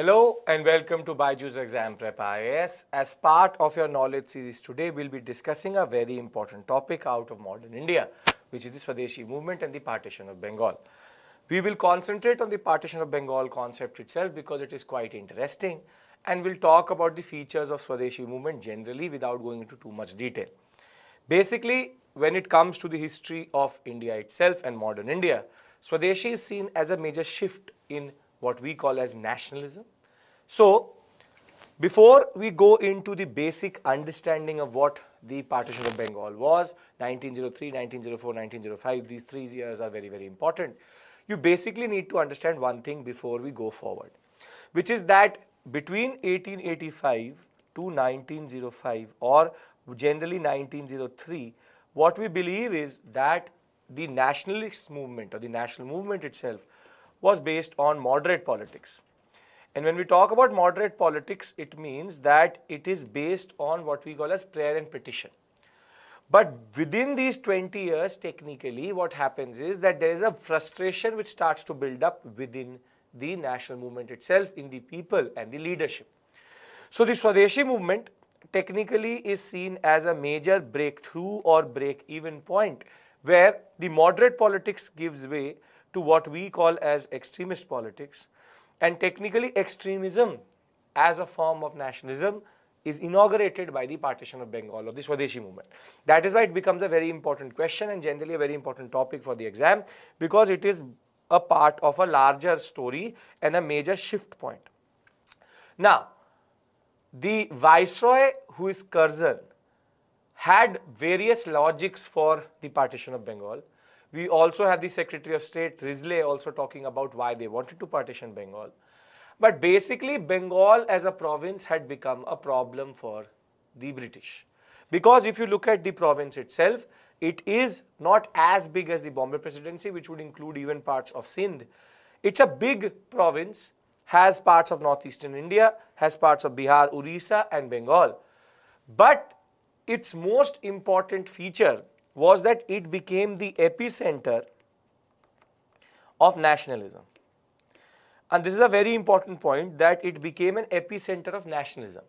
Hello and welcome to Byju's Exam Prep IAS. As part of your knowledge series today, we'll be discussing a very important topic out of modern India, which is the Swadeshi movement and the partition of Bengal. We will concentrate on the partition of Bengal concept itself because it is quite interesting and we'll talk about the features of Swadeshi movement generally without going into too much detail. Basically, when it comes to the history of India itself and modern India, Swadeshi is seen as a major shift in what we call as nationalism. So, before we go into the basic understanding of what the partition of Bengal was, 1903, 1904, 1905, these three years are very, very important. You basically need to understand one thing before we go forward, which is that between 1885 to 1905 or generally 1903, what we believe is that the nationalist movement or the national movement itself was based on moderate politics. And when we talk about moderate politics, it means that it is based on what we call as prayer and petition. But within these 20 years, technically, what happens is that there is a frustration which starts to build up within the national movement itself, in the people and the leadership. So the Swadeshi movement technically is seen as a major breakthrough or break-even point where the moderate politics gives way to what we call as extremist politics and technically extremism as a form of nationalism is inaugurated by the partition of Bengal or the Swadeshi movement. That is why it becomes a very important question and generally a very important topic for the exam because it is a part of a larger story and a major shift point. Now, the viceroy who is Curzon had various logics for the partition of Bengal. We also have the Secretary of State Risley also talking about why they wanted to partition Bengal. But basically Bengal as a province had become a problem for the British. Because if you look at the province itself, it is not as big as the Bombay Presidency, which would include even parts of Sindh. It's a big province, has parts of northeastern India, has parts of Bihar, Orissa and Bengal. But its most important feature was that it became the epicenter of nationalism. And this is a very important point that it became an epicenter of nationalism.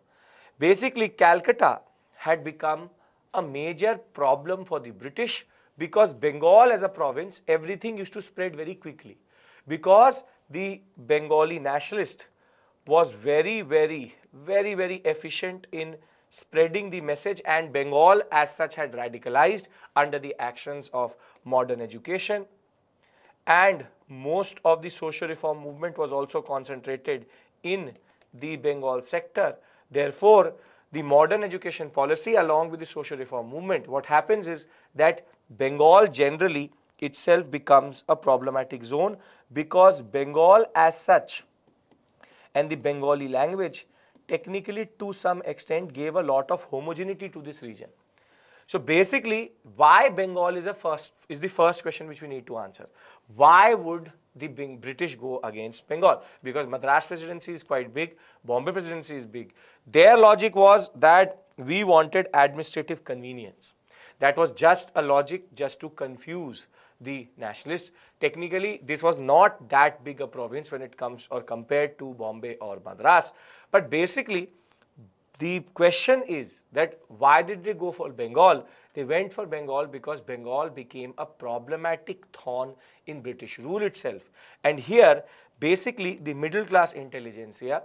Basically, Calcutta had become a major problem for the British because Bengal as a province, everything used to spread very quickly. Because the Bengali nationalist was very, very, very, very efficient in spreading the message and Bengal as such had radicalized under the actions of modern education and most of the social reform movement was also concentrated in the Bengal sector. Therefore, the modern education policy along with the social reform movement, what happens is that Bengal generally itself becomes a problematic zone because Bengal as such and the Bengali language technically to some extent gave a lot of homogeneity to this region. So basically, why Bengal is, a first, is the first question which we need to answer. Why would the British go against Bengal? Because Madras presidency is quite big, Bombay presidency is big. Their logic was that we wanted administrative convenience. That was just a logic just to confuse the nationalists. Technically, this was not that big a province when it comes or compared to Bombay or Madras. But basically, the question is that why did they go for Bengal? They went for Bengal because Bengal became a problematic thorn in British rule itself. And here, basically, the middle class intelligentsia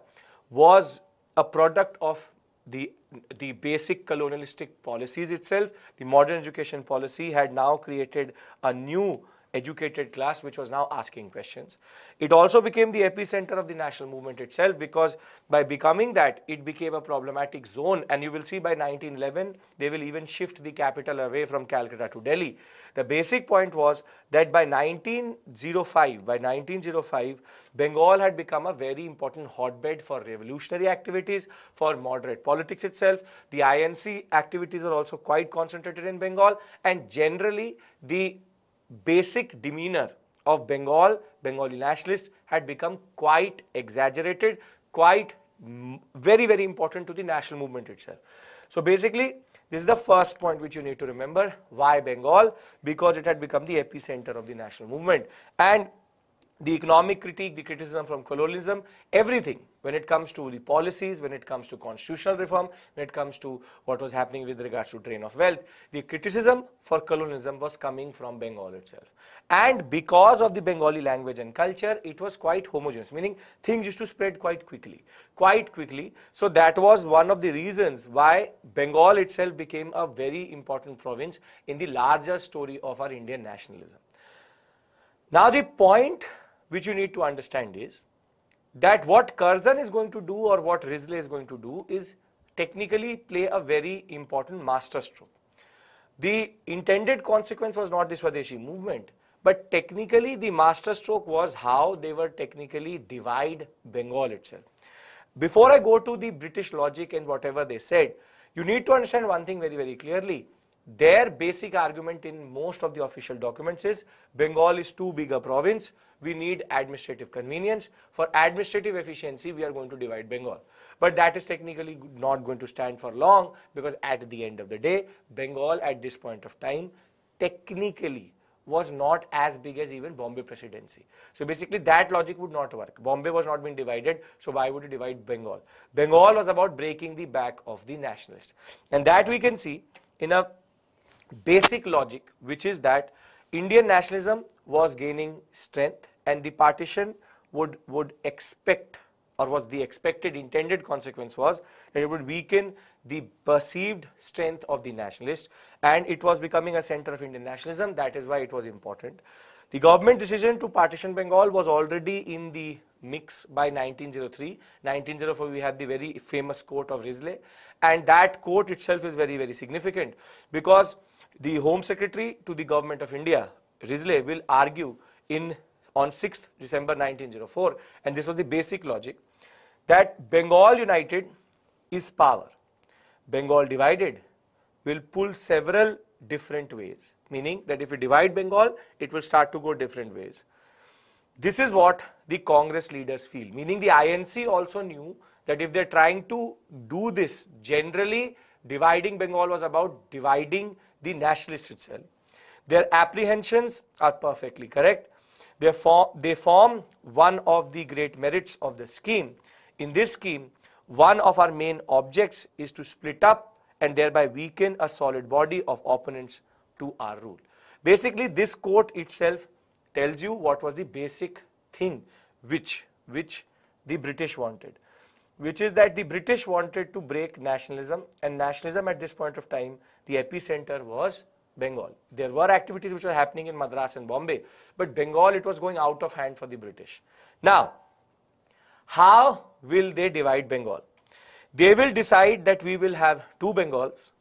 was a product of the, the basic colonialistic policies itself. The modern education policy had now created a new educated class which was now asking questions. It also became the epicenter of the national movement itself because by becoming that it became a problematic zone and you will see by 1911 they will even shift the capital away from Calcutta to Delhi. The basic point was that by 1905, by 1905 Bengal had become a very important hotbed for revolutionary activities, for moderate politics itself. The INC activities were also quite concentrated in Bengal and generally the basic demeanor of Bengal, Bengali nationalists had become quite exaggerated, quite very, very important to the national movement itself. So basically, this is the first point which you need to remember. Why Bengal? Because it had become the epicenter of the national movement. And the economic critique, the criticism from colonialism, everything when it comes to the policies, when it comes to constitutional reform, when it comes to what was happening with regards to drain of wealth, the criticism for colonialism was coming from Bengal itself. And because of the Bengali language and culture, it was quite homogeneous, meaning things used to spread quite quickly, quite quickly. So that was one of the reasons why Bengal itself became a very important province in the larger story of our Indian nationalism. Now the point which you need to understand is that what Curzon is going to do or what Risley is going to do is technically play a very important masterstroke. The intended consequence was not the Swadeshi movement, but technically the masterstroke was how they were technically divide Bengal itself. Before I go to the British logic and whatever they said, you need to understand one thing very, very clearly. Their basic argument in most of the official documents is Bengal is too big a province we need administrative convenience. For administrative efficiency, we are going to divide Bengal. But that is technically not going to stand for long because at the end of the day, Bengal at this point of time technically was not as big as even Bombay presidency. So basically that logic would not work. Bombay was not being divided, so why would you divide Bengal? Bengal was about breaking the back of the nationalists. And that we can see in a basic logic, which is that Indian nationalism was gaining strength and the partition would, would expect or was the expected intended consequence was that it would weaken the perceived strength of the nationalist and it was becoming a center of Indian nationalism. That is why it was important. The government decision to partition Bengal was already in the mix by 1903. 1904 we had the very famous court of Risley and that court itself is very very significant because the Home Secretary to the Government of India, Risley, will argue in on 6th December 1904, and this was the basic logic, that Bengal united is power. Bengal divided will pull several different ways, meaning that if we divide Bengal, it will start to go different ways. This is what the Congress leaders feel, meaning the INC also knew that if they're trying to do this, generally dividing Bengal was about dividing the nationalists itself. Their apprehensions are perfectly correct. They form, they form one of the great merits of the scheme. In this scheme, one of our main objects is to split up and thereby weaken a solid body of opponents to our rule. Basically, this quote itself tells you what was the basic thing which, which the British wanted, which is that the British wanted to break nationalism and nationalism at this point of time the epicenter was Bengal. There were activities which were happening in Madras and Bombay, but Bengal, it was going out of hand for the British. Now, how will they divide Bengal? They will decide that we will have two Bengals,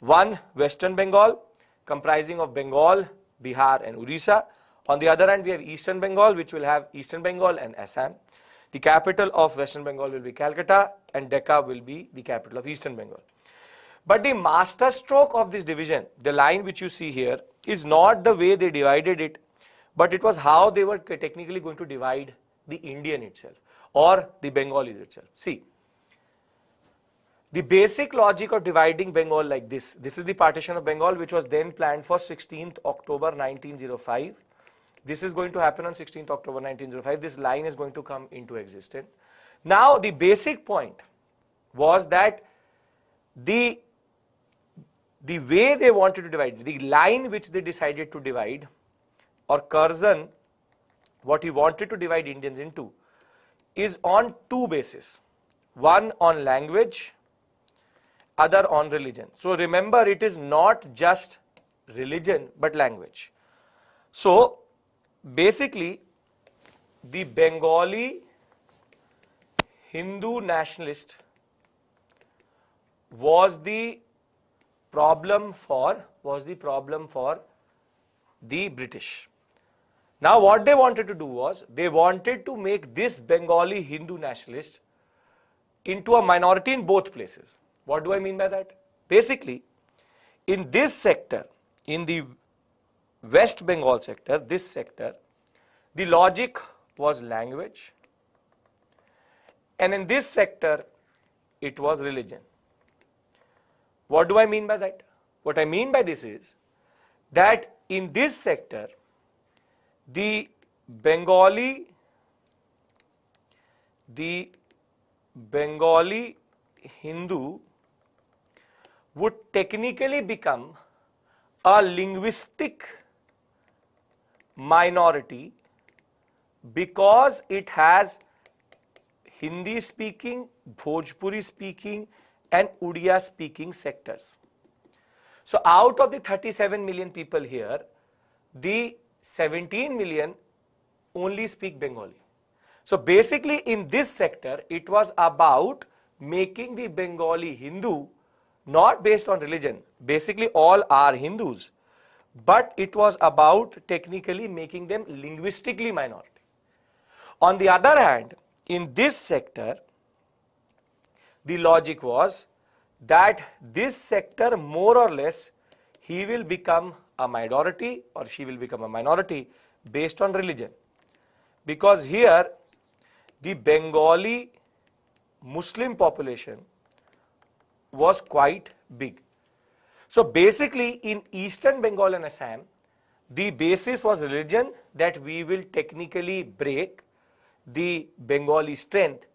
one Western Bengal comprising of Bengal, Bihar and Orissa. On the other hand, we have Eastern Bengal which will have Eastern Bengal and Assam. The capital of Western Bengal will be Calcutta and Dacca will be the capital of Eastern Bengal. But the master stroke of this division, the line which you see here, is not the way they divided it, but it was how they were technically going to divide the Indian itself or the Bengalis itself. See, the basic logic of dividing Bengal like this, this is the partition of Bengal which was then planned for 16th October 1905. This is going to happen on 16th October 1905. This line is going to come into existence. Now, the basic point was that the the way they wanted to divide, the line which they decided to divide, or Curzon, what he wanted to divide Indians into, is on two bases. One on language, other on religion. So remember, it is not just religion, but language. So basically, the Bengali Hindu nationalist was the problem for was the problem for the British. Now what they wanted to do was they wanted to make this Bengali Hindu nationalist into a minority in both places. What do I mean by that? Basically, in this sector, in the West Bengal sector, this sector, the logic was language and in this sector, it was religion. What do I mean by that? What I mean by this is that in this sector, the Bengali, the Bengali Hindu would technically become a linguistic minority because it has Hindi speaking, Bhojpuri speaking and Udiya speaking sectors. So out of the 37 million people here, the 17 million only speak Bengali. So basically in this sector, it was about making the Bengali Hindu not based on religion. Basically all are Hindus. But it was about technically making them linguistically minority. On the other hand, in this sector, the logic was that this sector more or less he will become a minority or she will become a minority based on religion. Because here the Bengali Muslim population was quite big. So basically in eastern Bengal and Assam, the basis was religion that we will technically break the Bengali strength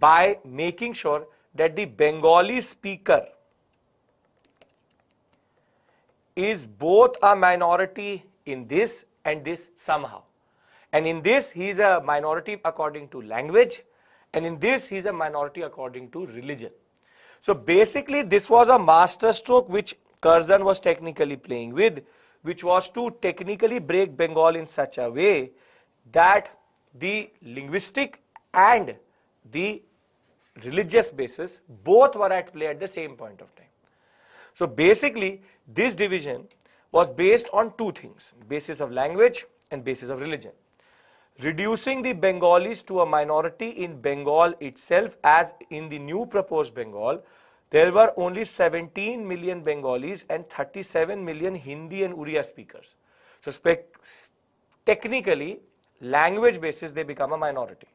by making sure that the Bengali speaker is both a minority in this and this somehow. And in this, he is a minority according to language, and in this, he is a minority according to religion. So basically, this was a master stroke which Curzon was technically playing with, which was to technically break Bengal in such a way that the linguistic and the religious basis both were at play at the same point of time. So basically this division was based on two things basis of language and basis of religion. Reducing the Bengalis to a minority in Bengal itself as in the new proposed Bengal there were only 17 million Bengalis and 37 million Hindi and Uriya speakers. So technically language basis they become a minority.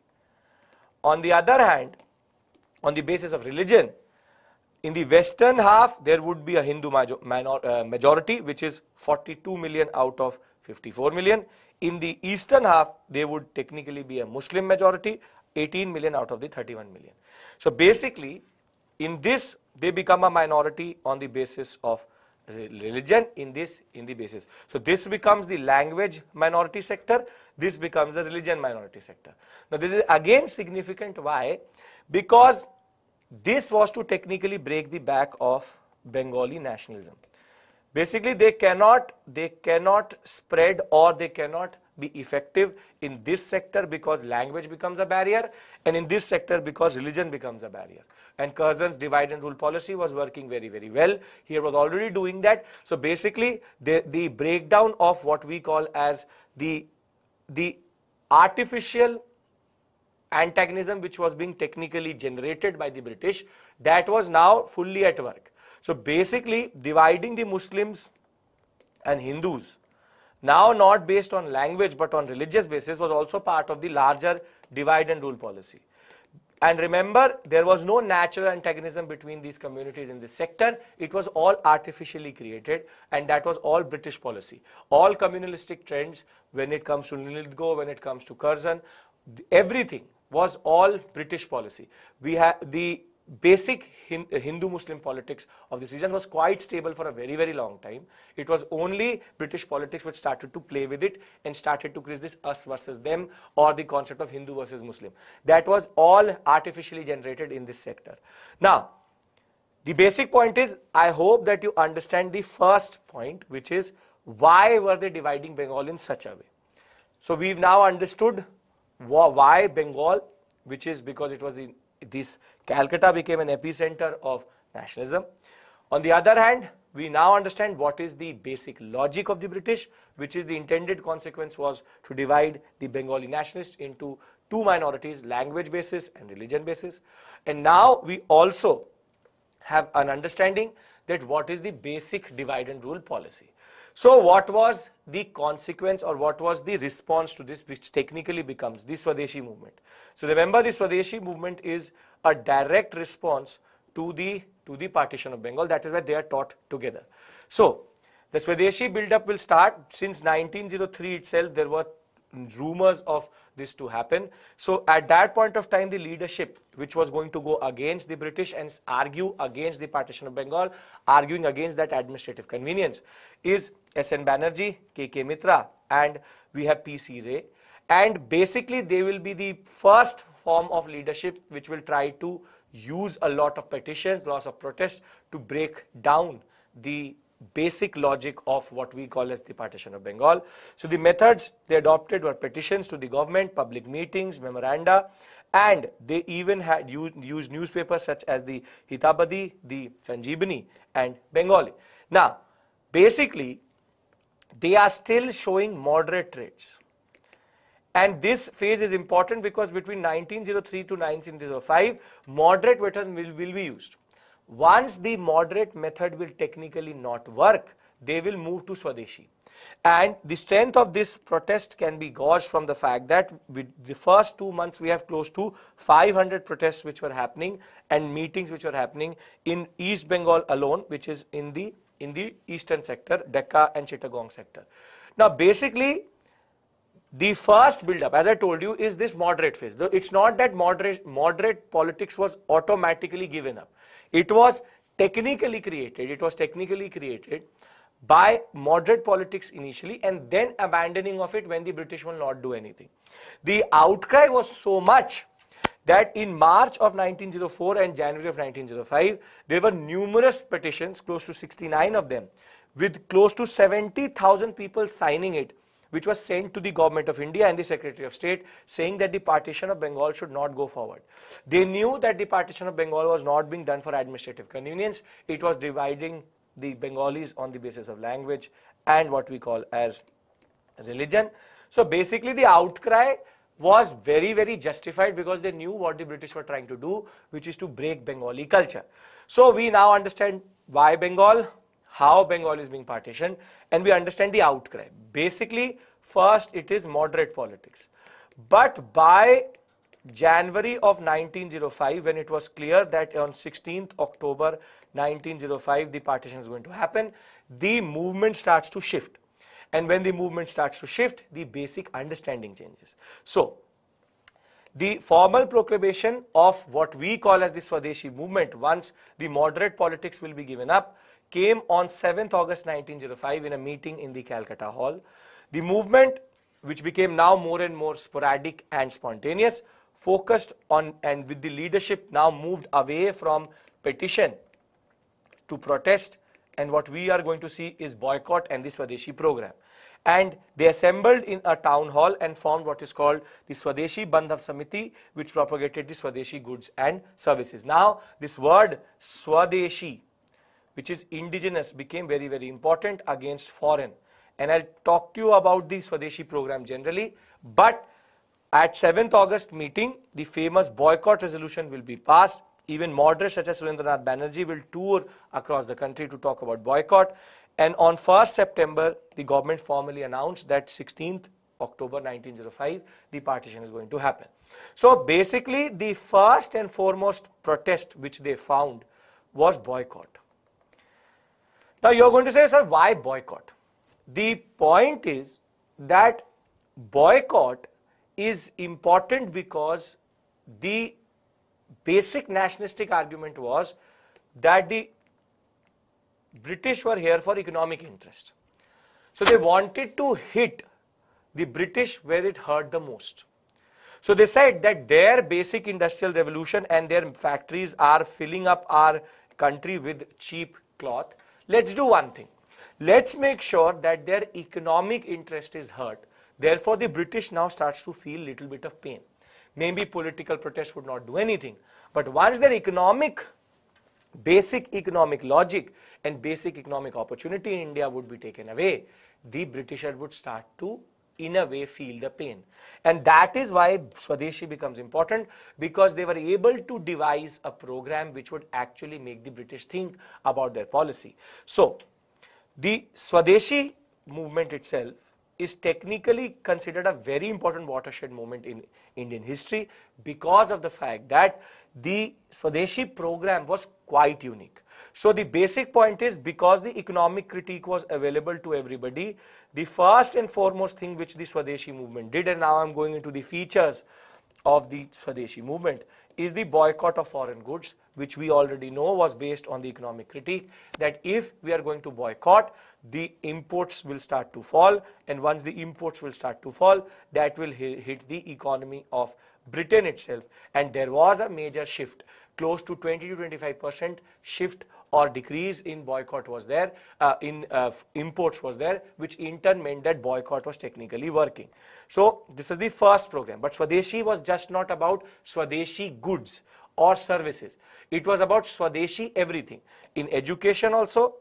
On the other hand, on the basis of religion, in the western half there would be a Hindu major, minor, uh, majority which is 42 million out of 54 million. In the eastern half there would technically be a Muslim majority 18 million out of the 31 million. So basically in this they become a minority on the basis of religion in this in the basis. So this becomes the language minority sector, this becomes the religion minority sector. Now this is again significant why? Because this was to technically break the back of Bengali nationalism. Basically they cannot they cannot spread or they cannot be effective in this sector because language becomes a barrier and in this sector because religion becomes a barrier and Curzon's divide and rule policy was working very, very well. He was already doing that. So basically, the, the breakdown of what we call as the, the artificial antagonism which was being technically generated by the British, that was now fully at work. So basically, dividing the Muslims and Hindus, now not based on language but on religious basis was also part of the larger divide and rule policy. And remember, there was no natural antagonism between these communities in this sector. It was all artificially created and that was all British policy. All communalistic trends when it comes to Lithgow, when it comes to Curzon, everything was all British policy. We have the basic Hindu-Muslim politics of this region was quite stable for a very, very long time. It was only British politics which started to play with it and started to create this us versus them or the concept of Hindu versus Muslim. That was all artificially generated in this sector. Now, the basic point is, I hope that you understand the first point, which is why were they dividing Bengal in such a way? So we've now understood why Bengal, which is because it was in this Calcutta became an epicenter of nationalism. On the other hand, we now understand what is the basic logic of the British, which is the intended consequence was to divide the Bengali nationalists into two minorities, language basis and religion basis. And now we also have an understanding that what is the basic divide and rule policy. So what was the consequence or what was the response to this which technically becomes the Swadeshi movement? So remember the Swadeshi movement is a direct response to the to the partition of Bengal that is why they are taught together. So the Swadeshi build-up will start since 1903 itself there were rumors of this to happen. So at that point of time, the leadership, which was going to go against the British and argue against the partition of Bengal, arguing against that administrative convenience, is S.N. Banerjee, K.K. Mitra, and we have P.C. Ray. And basically, they will be the first form of leadership which will try to use a lot of petitions, lots of protests to break down the basic logic of what we call as the partition of Bengal. So the methods they adopted were petitions to the government, public meetings, memoranda, and they even had used, used newspapers such as the Hitabadi, the Sanjeevani, and Bengali. Now, basically, they are still showing moderate traits. And this phase is important because between 1903 to 1905, moderate method will, will be used. Once the moderate method will technically not work, they will move to Swadeshi. And the strength of this protest can be gauged from the fact that with the first two months we have close to 500 protests which were happening and meetings which were happening in East Bengal alone, which is in the in the eastern sector, Dacca and Chittagong sector. Now basically the first build-up, as I told you, is this moderate phase. It's not that moderate, moderate politics was automatically given up. It was technically created. It was technically created by moderate politics initially and then abandoning of it when the British will not do anything. The outcry was so much that in March of 1904 and January of 1905, there were numerous petitions, close to 69 of them, with close to 70,000 people signing it which was sent to the government of India and the Secretary of State saying that the partition of Bengal should not go forward. They knew that the partition of Bengal was not being done for administrative convenience. It was dividing the Bengalis on the basis of language and what we call as religion. So basically the outcry was very, very justified because they knew what the British were trying to do, which is to break Bengali culture. So we now understand why Bengal, how Bengal is being partitioned and we understand the outcry. Basically, first it is moderate politics. But by January of 1905, when it was clear that on 16th October 1905 the partition is going to happen, the movement starts to shift. And when the movement starts to shift, the basic understanding changes. So, the formal proclamation of what we call as the Swadeshi movement, once the moderate politics will be given up, came on 7th August 1905 in a meeting in the Calcutta Hall. The movement, which became now more and more sporadic and spontaneous, focused on and with the leadership now moved away from petition to protest and what we are going to see is boycott and the Swadeshi program. And they assembled in a town hall and formed what is called the Swadeshi Bandhav Samiti, which propagated the Swadeshi goods and services. Now, this word Swadeshi which is indigenous became very, very important against foreign. And I'll talk to you about the Swadeshi program generally. But at 7th August meeting, the famous boycott resolution will be passed. Even moderates such as Surendranath Banerjee will tour across the country to talk about boycott. And on 1st September, the government formally announced that 16th October 1905, the partition is going to happen. So basically, the first and foremost protest which they found was boycott. Now you're going to say, sir, why boycott? The point is that boycott is important because the basic nationalistic argument was that the British were here for economic interest. So they wanted to hit the British where it hurt the most. So they said that their basic industrial revolution and their factories are filling up our country with cheap cloth Let's do one thing. Let's make sure that their economic interest is hurt. Therefore, the British now starts to feel little bit of pain. Maybe political protest would not do anything. But once their economic, basic economic logic and basic economic opportunity in India would be taken away, the Britisher would start to in a way feel the pain. And that is why Swadeshi becomes important because they were able to devise a program which would actually make the British think about their policy. So, the Swadeshi movement itself is technically considered a very important watershed moment in Indian history because of the fact that the Swadeshi program was quite unique. So the basic point is because the economic critique was available to everybody, the first and foremost thing which the Swadeshi movement did, and now I'm going into the features of the Swadeshi movement, is the boycott of foreign goods, which we already know was based on the economic critique that if we are going to boycott, the imports will start to fall, and once the imports will start to fall, that will hit the economy of Britain itself. And there was a major shift, close to 20 to 25 percent shift or decrease in boycott was there, uh, in uh, imports was there, which in turn meant that boycott was technically working. So this is the first program. But Swadeshi was just not about Swadeshi goods or services. It was about Swadeshi everything. In education also,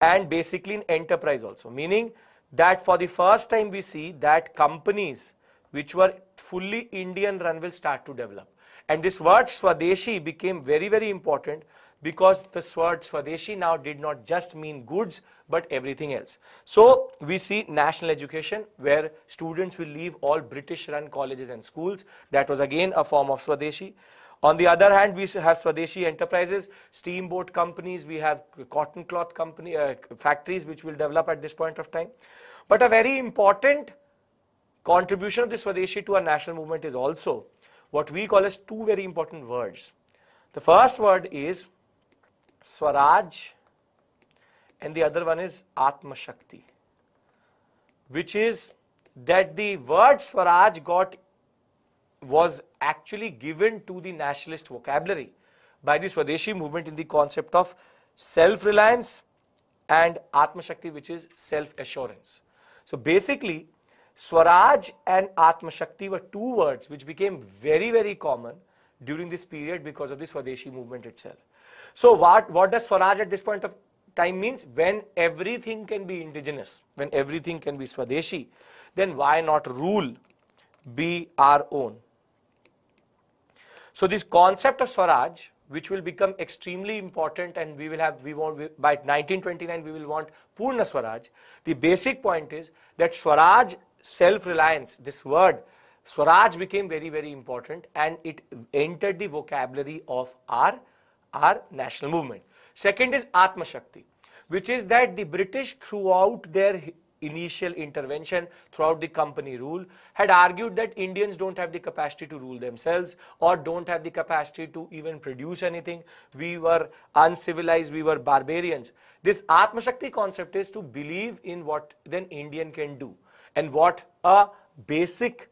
and basically in enterprise also. Meaning that for the first time we see that companies which were fully Indian run will start to develop. And this word Swadeshi became very, very important because the word Swadeshi now did not just mean goods but everything else. So we see national education where students will leave all British run colleges and schools. That was again a form of Swadeshi. On the other hand, we have Swadeshi enterprises, steamboat companies, we have cotton cloth company, uh, factories which will develop at this point of time. But a very important contribution of the Swadeshi to our national movement is also what we call as two very important words. The first word is Swaraj and the other one is Atma Shakti, which is that the word Swaraj got was actually given to the nationalist vocabulary by the Swadeshi movement in the concept of self-reliance and Atma Shakti, which is self-assurance. So basically, Swaraj and Atma Shakti were two words which became very, very common during this period because of the Swadeshi movement itself. So what, what does Swaraj at this point of time means? When everything can be indigenous, when everything can be Swadeshi, then why not rule be our own? So this concept of Swaraj, which will become extremely important and we will have, we want, we, by 1929 we will want Purna Swaraj. The basic point is that Swaraj, self-reliance, this word, Swaraj became very, very important and it entered the vocabulary of our our national movement. Second is Atma Shakti, which is that the British throughout their initial intervention throughout the company rule had argued that Indians don't have the capacity to rule themselves or don't have the capacity to even produce anything. We were uncivilized, we were barbarians. This Atma Shakti concept is to believe in what then Indian can do and what a basic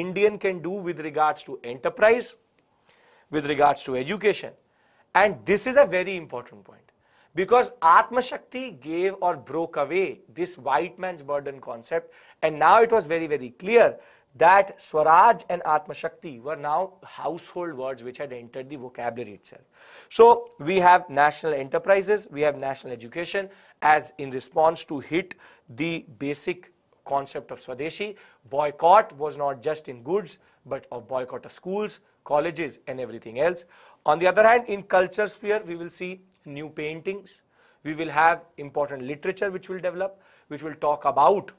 Indian can do with regards to enterprise, with regards to education and this is a very important point because Atma Shakti gave or broke away this white man's burden concept and now it was very very clear that Swaraj and Atma Shakti were now household words which had entered the vocabulary itself. So we have national enterprises, we have national education as in response to hit the basic concept of Swadeshi. Boycott was not just in goods but of boycott of schools, colleges and everything else. On the other hand, in culture sphere, we will see new paintings. We will have important literature which will develop, which will talk about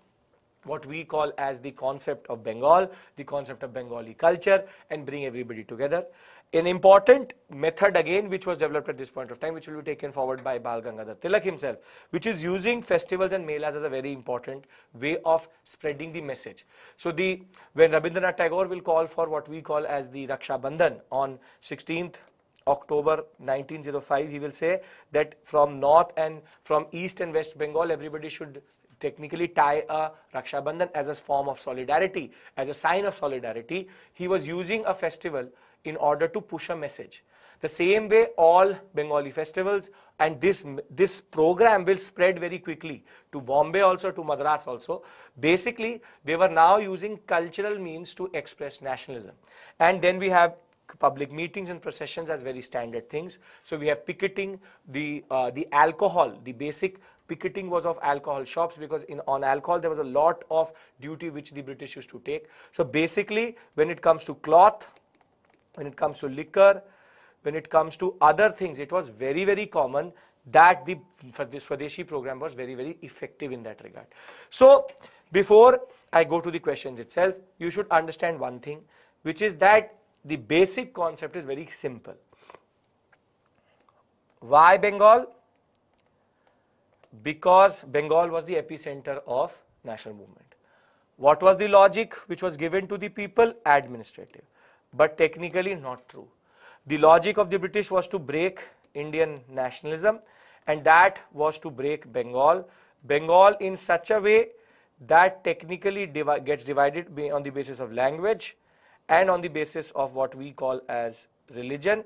what we call as the concept of Bengal, the concept of Bengali culture and bring everybody together. An important method again which was developed at this point of time which will be taken forward by Bal Gangadhar Tilak himself which is using festivals and melas as a very important way of spreading the message. So the when Rabindranath Tagore will call for what we call as the Raksha Bandhan on 16th October 1905 he will say that from north and from east and west Bengal everybody should technically tie a Raksha Bandhan as a form of solidarity, as a sign of solidarity. He was using a festival in order to push a message. The same way all Bengali festivals and this, this program will spread very quickly to Bombay also, to Madras also. Basically, they were now using cultural means to express nationalism. And then we have public meetings and processions as very standard things. So we have picketing, the, uh, the alcohol, the basic picketing was of alcohol shops because in on alcohol there was a lot of duty which the British used to take. So basically when it comes to cloth, when it comes to liquor, when it comes to other things, it was very, very common that the, Swadeshi program was very, very effective in that regard. So, before I go to the questions itself, you should understand one thing, which is that the basic concept is very simple. Why Bengal? because Bengal was the epicenter of national movement. What was the logic which was given to the people? Administrative, but technically not true. The logic of the British was to break Indian nationalism and that was to break Bengal. Bengal in such a way that technically divi gets divided on the basis of language and on the basis of what we call as religion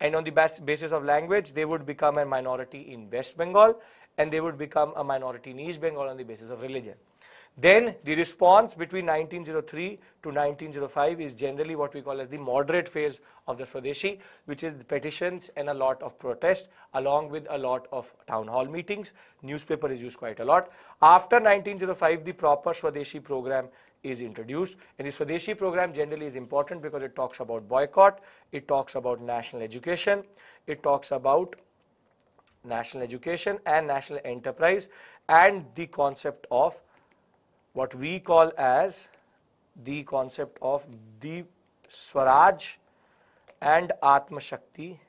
and on the basis of language they would become a minority in West Bengal and they would become a minority in East Bengal on the basis of religion. Then the response between 1903 to 1905 is generally what we call as the moderate phase of the Swadeshi, which is petitions and a lot of protest along with a lot of town hall meetings. Newspaper is used quite a lot. After 1905, the proper Swadeshi program is introduced. And the Swadeshi program generally is important because it talks about boycott, it talks about national education, it talks about national education and national enterprise and the concept of what we call as the concept of the Swaraj and Atma Shakti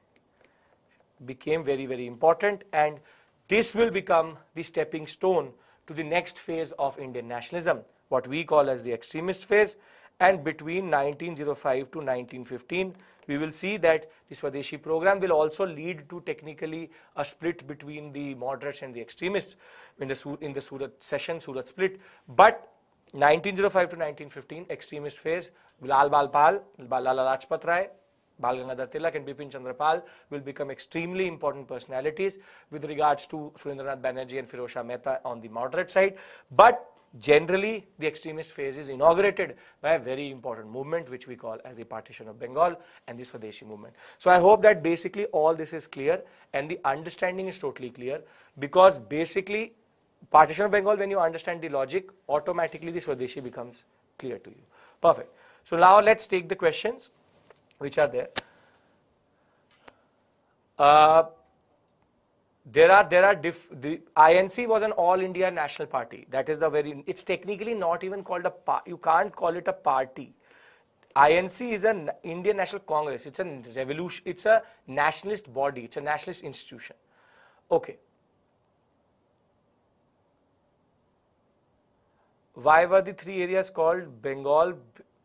became very, very important and this will become the stepping stone to the next phase of Indian nationalism, what we call as the extremist phase and between 1905 to 1915 we will see that the Swadeshi program will also lead to technically a split between the moderates and the extremists in the, in the Surat session, Surat split. But 1905 to 1915 extremist phase, Lal Bal Pal, Lala Lajpat Rai, Bal Gangadhar Tilak and Bipin Chandra Pal will become extremely important personalities with regards to Surendranath Banerjee and Firoz Mehta on the moderate side. But Generally, the extremist phase is inaugurated by a very important movement which we call as the partition of Bengal and the Swadeshi movement. So I hope that basically all this is clear and the understanding is totally clear because basically partition of Bengal when you understand the logic automatically the Swadeshi becomes clear to you. Perfect. So now let's take the questions which are there. Uh, there are there are diff, the INC was an all India national party. That is the very. It's technically not even called a. You can't call it a party. INC is an Indian National Congress. It's a revolution. It's a nationalist body. It's a nationalist institution. Okay. Why were the three areas called Bengal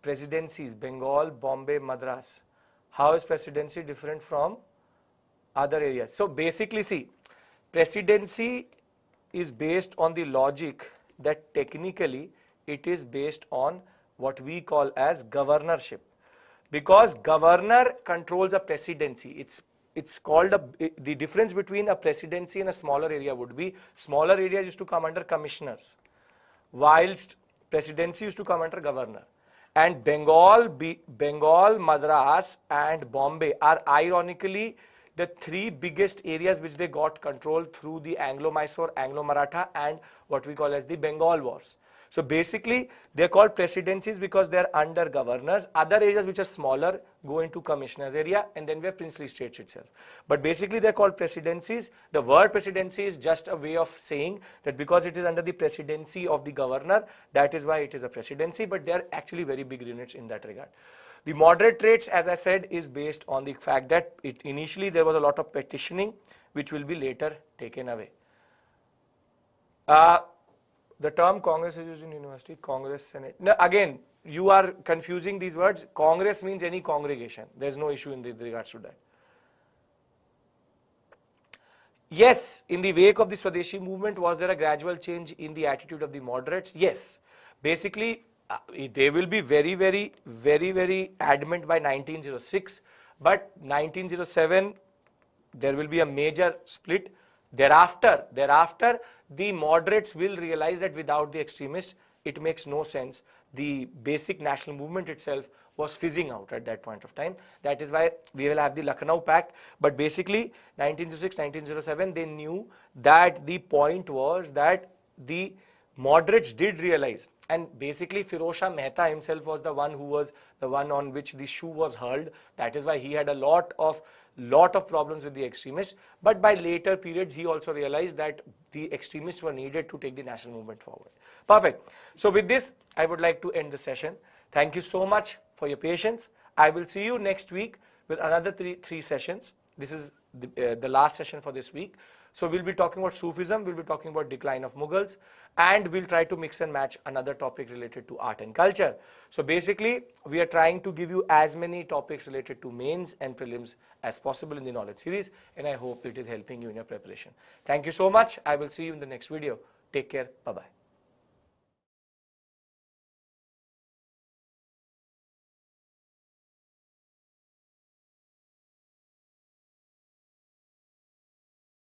presidencies? Bengal, Bombay, Madras. How is presidency different from other areas? So basically, see Presidency is based on the logic that technically it is based on what we call as governorship. Because governor controls a presidency it's it's called a the difference between a presidency and a smaller area would be smaller areas used to come under commissioners whilst presidency used to come under governor. And bengal bengal madras and bombay are ironically the three biggest areas which they got control through the Anglo-Mysore, Anglo-Maratha and what we call as the Bengal Wars. So basically, they're called presidencies because they're under governors. Other areas which are smaller go into commissioners area and then we have princely states itself. But basically, they're called presidencies. The word presidency is just a way of saying that because it is under the presidency of the governor, that is why it is a presidency, but they're actually very big units in that regard. The moderate rates, as I said, is based on the fact that it initially there was a lot of petitioning, which will be later taken away. Uh, the term Congress is used in university, Congress, Senate. Now, again, you are confusing these words. Congress means any congregation. There's no issue in the regards to that. Yes, in the wake of the Swadeshi movement, was there a gradual change in the attitude of the moderates? Yes. Basically, uh, they will be very, very, very, very adamant by 1906. But 1907, there will be a major split. Thereafter, thereafter, the moderates will realize that without the extremists, it makes no sense. The basic national movement itself was fizzing out at that point of time. That is why we will have the Lucknow Pact. But basically, 1906, 1907, they knew that the point was that the moderates did realize and basically Firoz Mehta himself was the one who was the one on which the shoe was hurled. That is why he had a lot of lot of problems with the extremists. But by later periods, he also realized that the extremists were needed to take the national movement forward. Perfect. So with this, I would like to end the session. Thank you so much for your patience. I will see you next week with another three, three sessions. This is the, uh, the last session for this week. So we'll be talking about Sufism, we'll be talking about decline of Mughals, and we'll try to mix and match another topic related to art and culture. So basically, we are trying to give you as many topics related to mains and prelims as possible in the knowledge series, and I hope it is helping you in your preparation. Thank you so much. I will see you in the next video. Take care. Bye-bye.